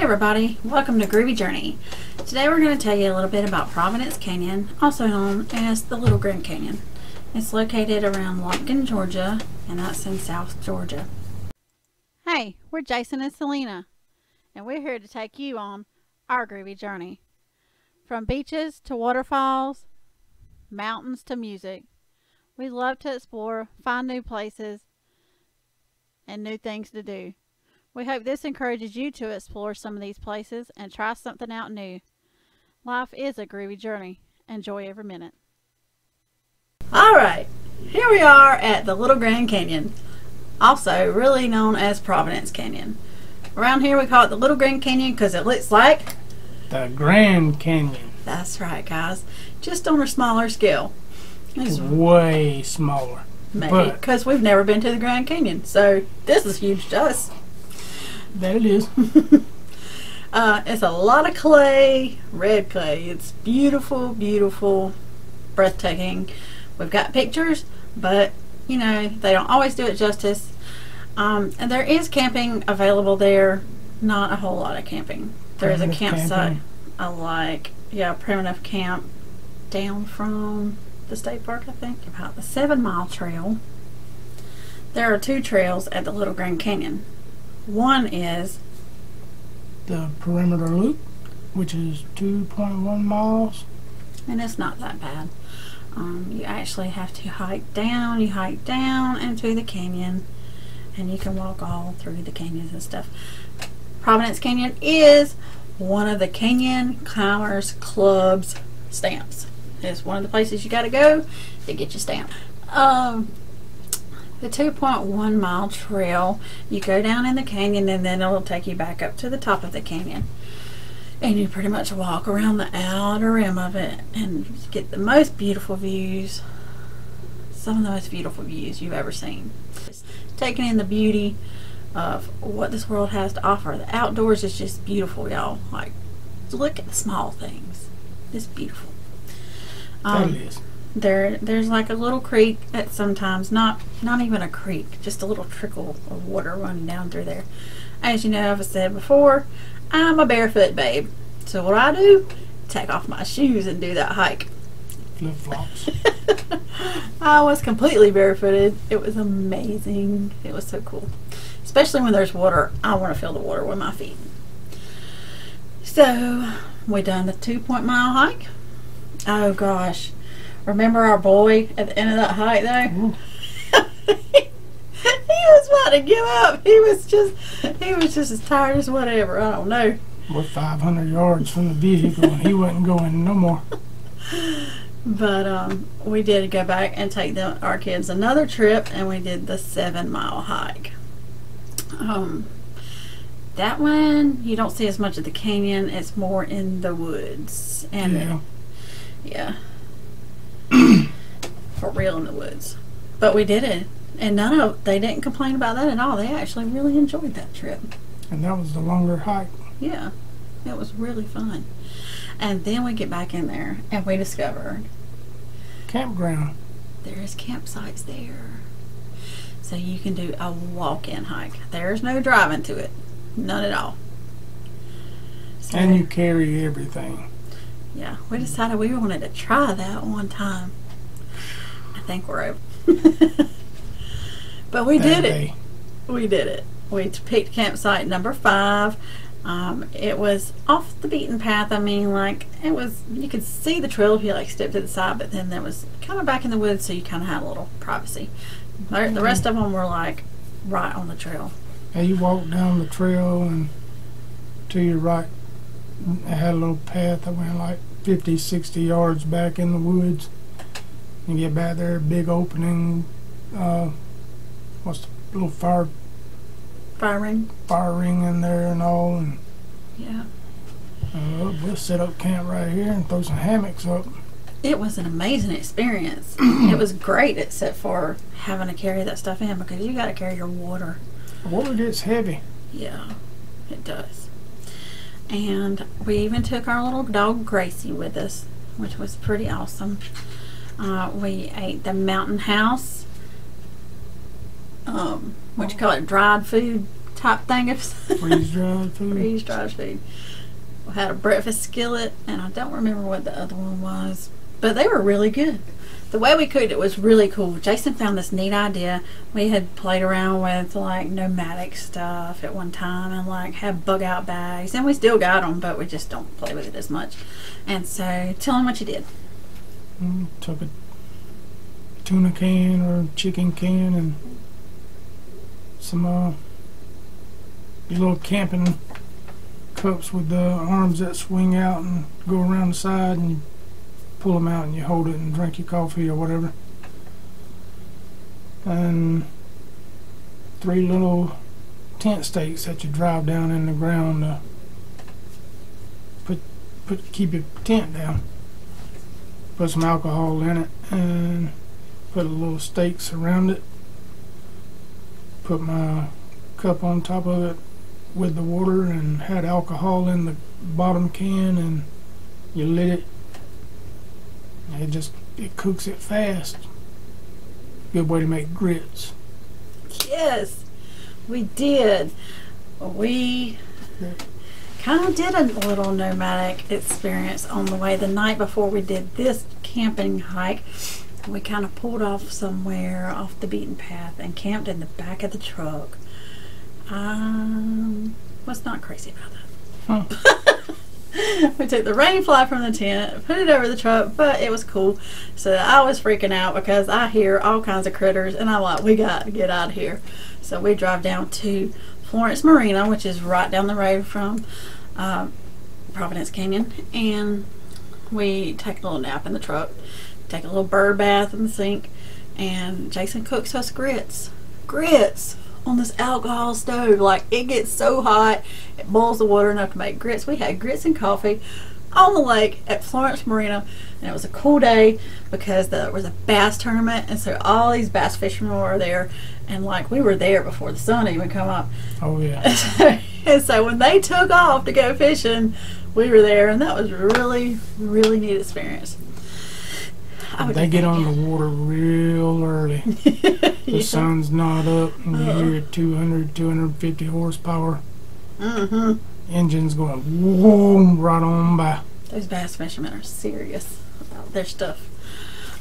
Hey everybody, welcome to Groovy Journey. Today we're going to tell you a little bit about Providence Canyon, also known as the Little Grand Canyon. It's located around Lumpkin, Georgia, and that's in South Georgia. Hey, we're Jason and Selena, and we're here to take you on our groovy journey. From beaches to waterfalls, mountains to music, we love to explore, find new places, and new things to do. We hope this encourages you to explore some of these places and try something out new. Life is a groovy journey. Enjoy every minute. All right, here we are at the Little Grand Canyon, also really known as Providence Canyon. Around here we call it the Little Grand Canyon because it looks like the Grand Canyon. That's right, guys. Just on a smaller scale. It's way smaller. Maybe because we've never been to the Grand Canyon, so this is huge to us. That it is. uh, it's a lot of clay, red clay. It's beautiful, beautiful, breathtaking. We've got pictures, but you know they don't always do it justice. Um, and there is camping available there. Not a whole lot of camping. There is a campsite. I like yeah, primitive camp down from the state park. I think about the seven mile trail. There are two trails at the Little Grand Canyon. One is the perimeter loop, which is 2.1 miles. And it's not that bad. Um, you actually have to hike down, you hike down into the canyon, and you can walk all through the canyons and stuff. Providence Canyon is one of the Canyon Climbers Club's stamps. It's one of the places you got to go to get your stamp. Um, the 2.1 mile trail, you go down in the canyon and then it'll take you back up to the top of the canyon. And you pretty much walk around the outer rim of it and get the most beautiful views. Some of the most beautiful views you've ever seen. Just taking in the beauty of what this world has to offer. The outdoors is just beautiful, y'all. Like, look at the small things. It's beautiful. Um, that is there there's like a little creek at sometimes not not even a creek just a little trickle of water running down through there. As you know i've said before i'm a barefoot babe. So what i do take off my shoes and do that hike. Flip-flops. I was completely barefooted. It was amazing. It was so cool. Especially when there's water i want to feel the water with my feet. So we done the two point mile hike. Oh gosh Remember our boy at the end of that hike though? he was about to give up. He was just he was just as tired as whatever. I don't know. We're 500 yards from the vehicle and he wasn't going no more. But um, we did go back and take the, our kids another trip and we did the seven mile hike. Um, that one you don't see as much of the canyon. It's more in the woods and yeah. yeah for real in the woods. But we did it, and none of they didn't complain about that at all. They actually really enjoyed that trip. And that was the longer hike. Yeah, it was really fun. And then we get back in there, and we discovered campground. There is campsites there, so you can do a walk-in hike. There's no driving to it, none at all. So and you carry everything. Yeah, we decided we wanted to try that one time. I think we're over. but we did it. We did it. We picked campsite number five. Um, it was off the beaten path. I mean, like it was. You could see the trail if you like stepped to the side, but then there was kind of back in the woods, so you kind of had a little privacy. Mm-hmm. The rest of them were like right on the trail. Yeah, you walked down the trail and to your right I had a little path that went like 50, 60 yards back in the woods. You get back there, big opening. Uh, what's the little fire? Fire ring. Fire ring in there and all, and yeah. Uh, we'll set up camp right here and throw some hammocks up. It was an amazing experience. it was great, except for having to carry that stuff in because you got to carry your water. water gets heavy. Yeah, it does. And we even took our little dog Gracie with us, which was pretty awesome. Uh, we ate the Mountain House, um, what you call it, dried food type thing of Freeze dried food. freeze dried food. We had a breakfast skillet, and I don't remember what the other one was, but they were really good. The way we cooked it was really cool. Jason found this neat idea. We had played around with like nomadic stuff at one time and like had bug out bags, and we still got them, but we just don't play with it as much. And so, tell him what you did. Took a tuna can or chicken can and some uh, little camping cups with the arms that swing out and go around the side and you pull them out and you hold it and drink your coffee or whatever. And three little tent stakes that you drive down in the ground to put put keep your tent down put some alcohol in it and put a little stakes around it. Put my cup on top of it with the water and had alcohol in the bottom can and you lit it. It just it cooks it fast. Good way to make grits. Yes, we did. We kind of did a little nomadic experience on the way the night before we did this camping hike. We kind of pulled off somewhere off the beaten path and camped in the back of the truck. Um, was not crazy about that. Huh. we took the rain fly from the tent, put it over the truck, but it was cool. So I was freaking out because I hear all kinds of critters, and I'm like, we got to get out of here. So we drive down to Florence Marina, which is right down the road from uh, Providence Canyon, and we take a little nap in the truck, take a little bird bath in the sink, and Jason cooks us grits. Grits on this alcohol stove. Like it gets so hot, it boils the water enough to make grits. We had grits and coffee on the lake at Florence Marina, and it was a cool day because there was a bass tournament, and so all these bass fishermen were there, and like we were there before the sun even come up. Oh yeah. and so when they took off to go fishing, we were there, and that was really, really neat experience. They get on the water real early. The Yeah. sun's not up and you Uh-uh. hear 200, 250 horsepower Mhm. engines going whoa right on by. Those bass fishermen are serious about their stuff.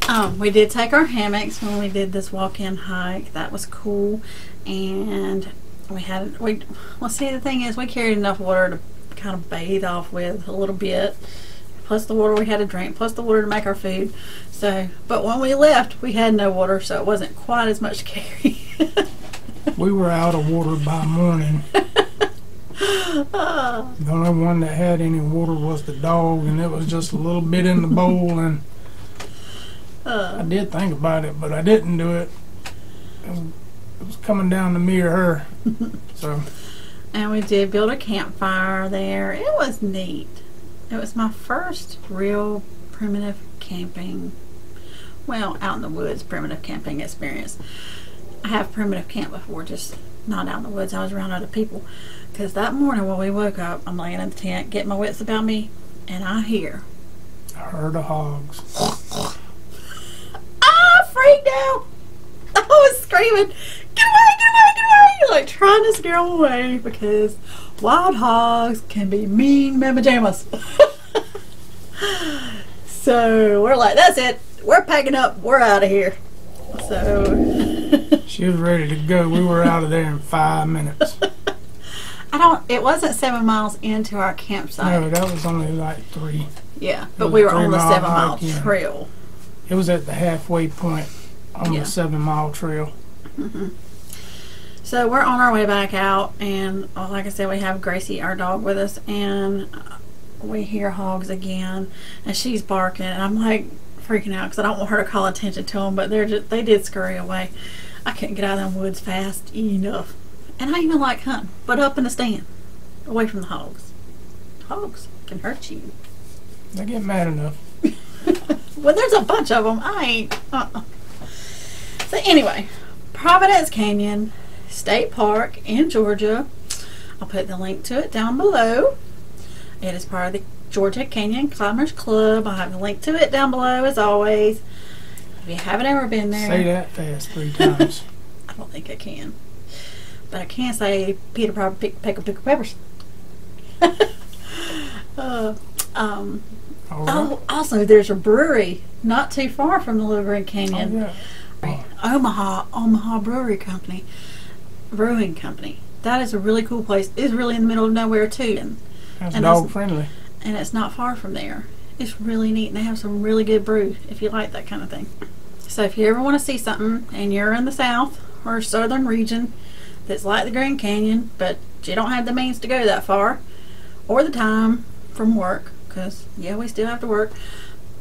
Um, we did take our hammocks when we did this walk-in hike. That was cool, and we had we. Well, see, the thing is, we carried enough water to kind of bathe off with a little bit, plus the water we had to drink, plus the water to make our food. So, but when we left, we had no water, so it wasn't quite as much to carry. We were out of water by morning. The only one that had any water was the dog, and it was just a little bit in the bowl. And I uh, did think about it, but I didn't do it. It was, it was coming down to me or her. So And we did build a campfire there. It was neat. It was my first real primitive camping, well, out in the woods primitive camping experience. I have primitive camp before, just not out in the woods. I was around other people. Because that morning when we woke up, I'm laying in the tent, getting my wits about me, and I hear, I heard the hogs. I freaked out. I was screaming, get away, get away, get away, like trying to scare them away because wild hogs can be mean mamma jammas. so we're like, that's it. We're packing up. We're out of here. So She was ready to go. We were out of there in five minutes. I don't. It wasn't seven miles into our campsite. No, that was only like three. Yeah, but we were on the seven mile hike, yeah. trail. It was at the halfway point on Yeah. the seven mile trail. So we're on our way back out, and uh, like I said, we have Gracie, our dog, with us, and uh, we hear hogs again, and she's barking, and I'm like freaking out because I don't want her to call attention to them, but they're just, they did scurry away. I couldn't get out of them woods fast enough, and I even like hunting, but up in the stand, away from the hogs. Hogs can hurt you. They get mad enough. when there's a bunch of them, I ain't. Uh-uh. So anyway, Providence Canyon State Park in Georgia. I'll put the link to it down below. It is part of the Georgia Canyon Climbers Club. I'll have the link to it down below as always. If you haven't ever been there, Say that fast three times. I don't think I can. but I can't say Peter Piper pick, pick up pickled peppers. uh, um, right. oh, also, there's a brewery not too far from the Little Green Oh, Canyon. yeah. Omaha, Omaha Brewery Company, Brewing Company. That is a really cool place. It's really in the middle of nowhere too, and, That's And dog it's- friendly. and it's not far from there. It's really neat, and they have some really good brew if you like that kind of thing. So if you ever want to see something, and you're in the south or southern region that's like the Grand Canyon, but you don't have the means to go that far, or the time from work, because yeah, we still have to work.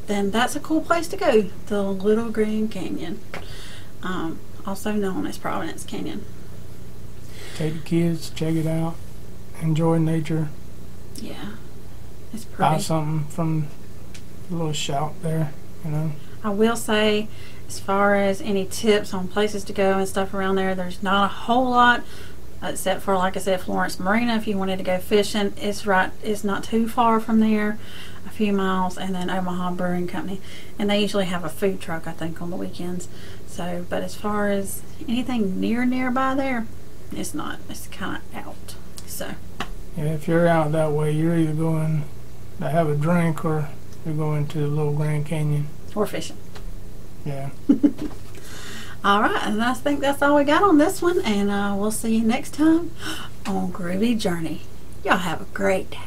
Then that's a cool place to go. The Little Grand Canyon, um, also known as Providence Canyon. Take the kids, check it out, enjoy nature, Yeah, it's pretty. buy something from the little shop there. You know, I will say, as far as any tips on places to go and stuff around there, there's not a whole lot, except for like I said, Florence Marina. If you wanted to go fishing, it's right. It's not too far from there, a few miles, and then Omaha Brewing Company, and they usually have a food truck, I think, on the weekends. So, but as far as anything near nearby there, it's not. It's kind of out. So, yeah. If you're out that way, you're either going to have a drink or you're going to the little Grand Canyon. or fishing. Yeah. All right, and I think that's all we got on this one, and uh, we'll see you next time on Groovy Journey. Y'all have a great day.